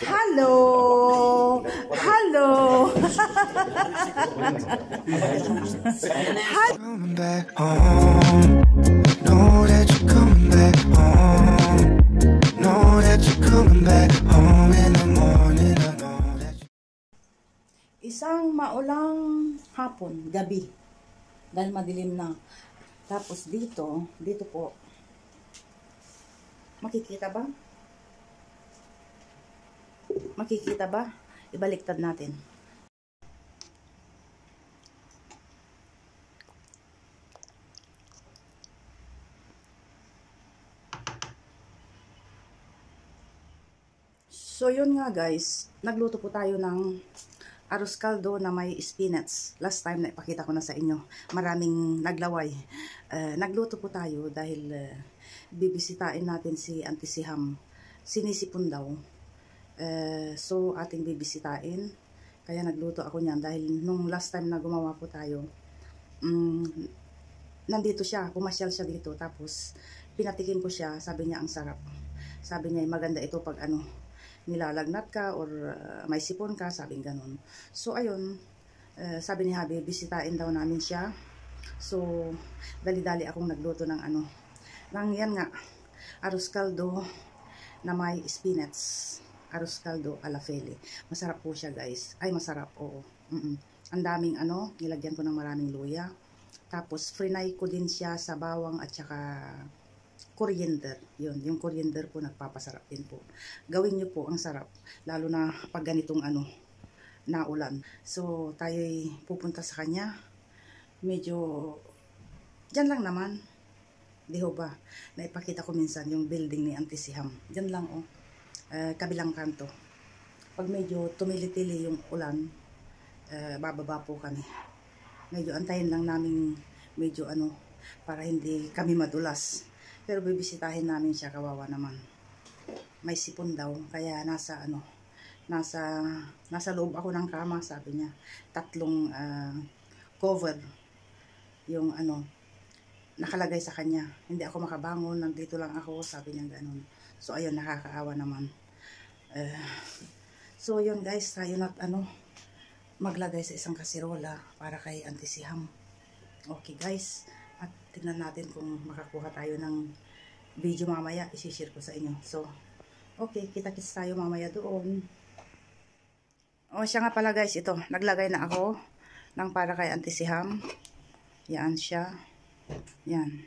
Hello! Hello! coming. Know that you're coming back. Know that you're coming back home in the morning. Isang maulang hapon, gabi. Dahil madilim na. Tapos dito, dito po. Makikita ba? Makikita ba? Ibaliktad natin. So yun nga guys, nagluto po tayo ng arroz caldo na may spinach. Last time na ipakita ko na sa inyo. Maraming naglaway. Eh, nagluto po tayo dahil eh, bibisitain natin si Auntie Siham. Sinisipon daw. Eh, so ating bibisitain. Kaya nagluto ako niyan dahil nung last time na gumawa po tayo, mm, nandito siya, pumasyal siya dito. Tapos pinatikin ko siya, sabi niya ang sarap. Sabi niya maganda ito pag ano, nilalagnat ka or uh, may sipon ka, sabing ganun. So, ayun, uh, sabi ni Habi, bisitahin daw namin siya. So, dali-dali akong nagluto ng ano, ng yan nga, arroz caldo na may spinach. Arroz caldo ala fele. Masarap po siya, guys. Ay, masarap, oo. Mm -mm. Ang daming ano, nilagyan ko ng maraming luya. Tapos, frinay ko din siya sa bawang at saka coriander. Yun, yung coriander po nagpapasarap din po. Gawin nyo po ang sarap. Lalo na pag ganitong ano, naulan. So, tayo'y pupunta sa kanya. Medyo, dyan lang naman. Di ba? Naipakita ko minsan yung building ni Auntie Siham. Dyan lang oh. Uh, kabilang kanto. Pag medyo tumili-tili yung ulan, uh, bababa po kami. Medyo antayin lang namin medyo ano, para hindi kami madulas. Pero bibisitahin namin siya, kawawa naman. May sipon daw, kaya nasa ano, nasa, nasa loob ako ng kama, sabi niya. Tatlong uh, cover yung ano, nakalagay sa kanya. Hindi ako makabangon, nandito lang ako, sabi niya ganun. So, ayun, nakakaawa naman. Uh, so, yun guys, tayo na, ano, maglagay sa isang kasirola para kay Auntie Siham. Okay guys, at tingnan natin kung makakuha tayo ng video mamaya. Isishare ko sa inyo. So, okay. Kita-kits tayo mamaya doon. O, siya nga pala guys. Ito, naglagay na ako ng para kay Auntie Siham. Yan siya. Yan.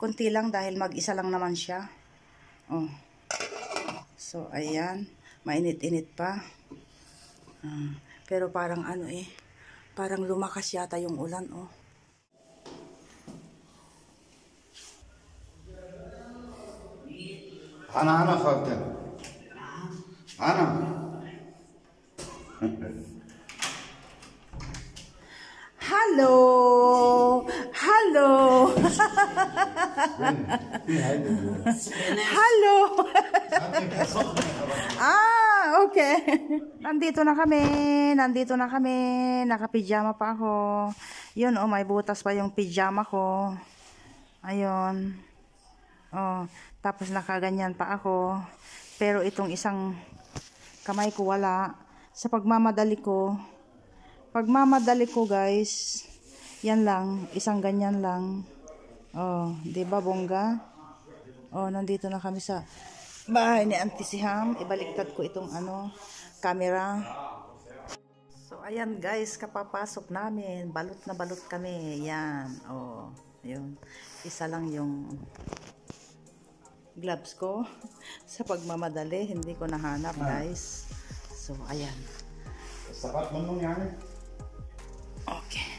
Kunti lang dahil mag-isa lang naman siya. Oh. So, ayan. Mainit-init pa. Uh, pero parang ano eh. Parang lumakas yata yung ulan oh. أنا أنا خالتك أنا Hello! Hello! Hello! ah, okay. Nandito na kami. Nandito na kami. Nakapijama pa ako. Yun, oh, may butas pa yung pijama ko. Ayun. Oh, tapos nakaganyan pa ako. Pero itong isang kamay ko wala. Sa pagmamadali ko, pagmamadali ko guys, yan lang, isang ganyan lang. Oh, 'di ba bongga? Oh, nandito na kami sa bahay ni Auntie Siham. Ibaliktad ko itong ano, camera. So, ayan guys, kapapasok namin. Balot na balot kami. Yan. O, oh, yun. Isa lang yung gloves ko. Sa pagmamadali, hindi ko nahanap guys. So, ayan. Sapat mo nung yan. Okay.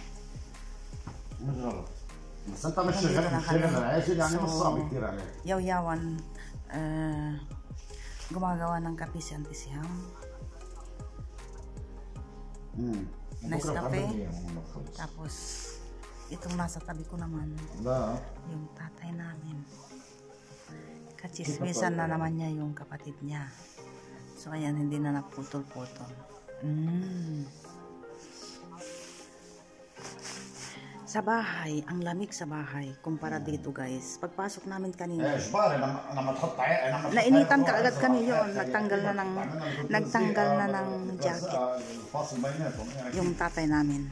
Masanta masyarakat. Masanta masyarakat. Masanta masyarakat. Masanta masyarakat. Masanta masyarakat. Masanta masyarakat uh, gumagawa ng kape si Auntie Siam. Mm. Nice kape. Tapos, itong nasa tabi ko naman, Wala. yung tatay namin. Kachismisan na naman niya yung kapatid niya. So, ayan, hindi na naputol-putol. Mmm. Sa bahay, ang lamig sa bahay kumpara dito guys. Pagpasok namin kanina. Nainitan ka agad kami yon. Nagtanggal na ng, nagtanggal na ng jacket. Yung tatay namin.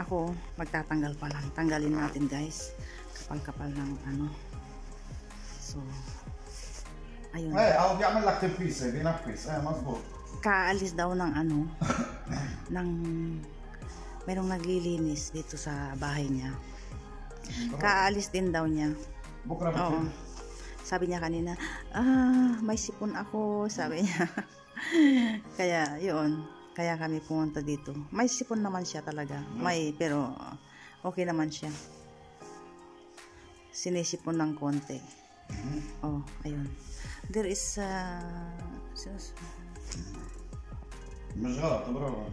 Ako, magtatanggal pa lang. Tanggalin natin guys. Kapal-kapal ng ano. So, ayun. Eh, ako yaman lakte piece eh. Binakpis. Eh, mas Kaalis daw ng ano. ng merong naglilinis dito sa bahay niya. Kaalis din daw niya. Oo. Sabi niya kanina, ah, may sipon ako, sabi niya. kaya, yun. Kaya kami pumunta dito. May sipon naman siya talaga. May, pero okay naman siya. Sinisipon ng konti. Mm-hmm. Oh, ayun. There is, uh, Masarap, bravo.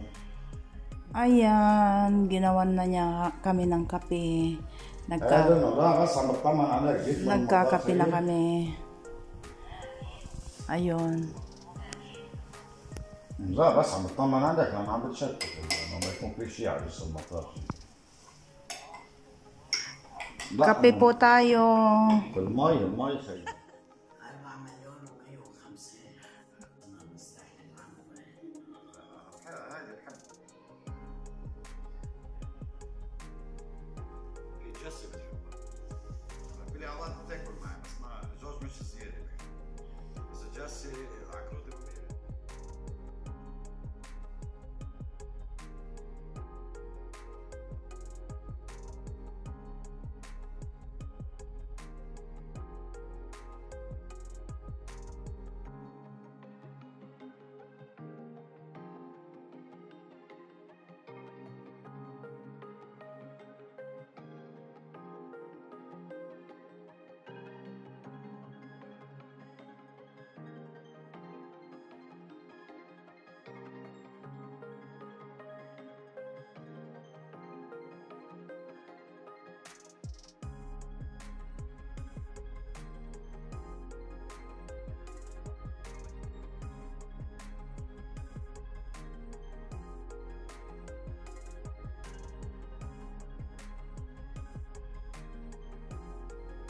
Ayan, ginawan na niya kami ng kape. Nagka, هذا الموضوع بس عم بطمن عليك جدا nagkakape na kami. Ayun. لا بس عم بطمن عليك لما عم بتشتت انه ما يكون في شيء على جسم المطار لا، Kape po tayo. المي المي خير Listen.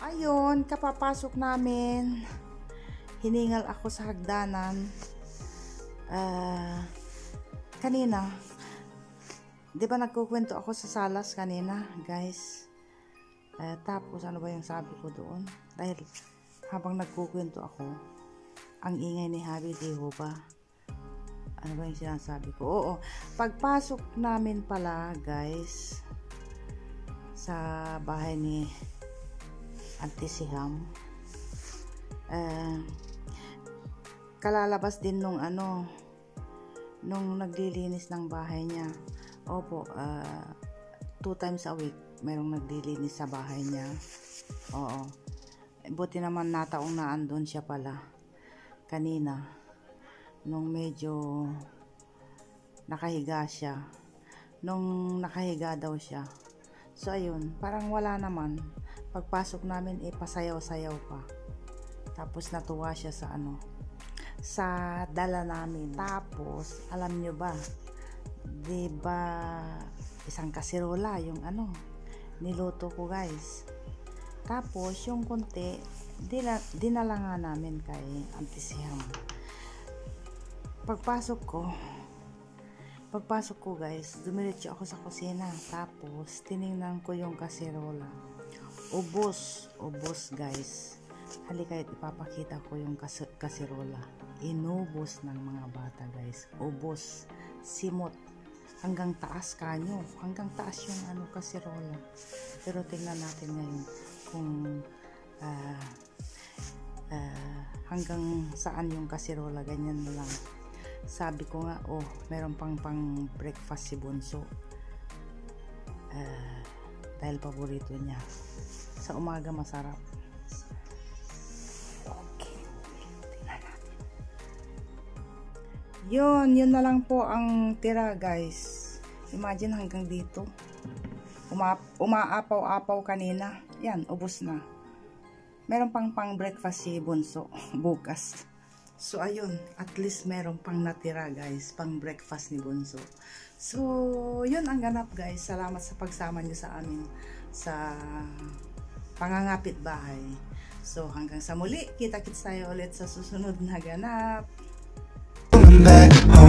Ayun, kapapasok namin. Hiningal ako sa hagdanan. Ah, kanina, di ba nagkukwento ako sa salas kanina, guys? Ah, tapos, ano ba yung sabi ko doon? Dahil, habang nagkukwento ako, ang ingay ni Habi Jehovah. Ano ba yung sinasabi ko? Oo, pagpasok namin pala, guys, sa bahay ni Auntie Siham. Eh, kalalabas din nung ano, nung naglilinis ng bahay niya. Opo, ah, two times a week, merong naglilinis sa bahay niya. Oo. Buti naman nataong na andun siya pala. Kanina. Nung medyo nakahiga siya. Nung nakahiga daw siya. So, ayun. Parang wala naman pagpasok namin eh pasayaw-sayaw pa. Tapos natuwa siya sa ano sa dala namin. Tapos alam nyo ba di ba isang kasirola yung ano niluto ko guys. Tapos yung konti dila, dinala nga namin kay Auntie Siham pagpasok ko pagpasok ko guys dumiretso ako sa kusina. Tapos tiningnan ko yung kasirola ubos ubos guys. Halika ipapakita ko yung kas kasirola inubos ng mga bata guys. Ubos simot. Hanggang taas kanyo hanggang taas yung ano kasirola pero tingnan natin ngayon kung ah, ah, hanggang saan yung kasirola ganyan na lang. Sabi ko nga oh meron pang pang breakfast si Bunso. Ah, dahil paborito niya sa umaga masarap. Okay. Yun yun na lang po ang tira guys. Imagine hanggang dito. Uma umaapaw-apaw kanina. Yan ubos na. Meron pang pang breakfast si Bunso bukas. So ayun, at least meron pang natira guys, pang breakfast ni Bunso. So, yun ang ganap guys. Salamat sa pagsama niyo sa amin sa pangangapit bahay. So hanggang sa muli, kita-kits tayo ulit sa susunod na ganap. Coming back home.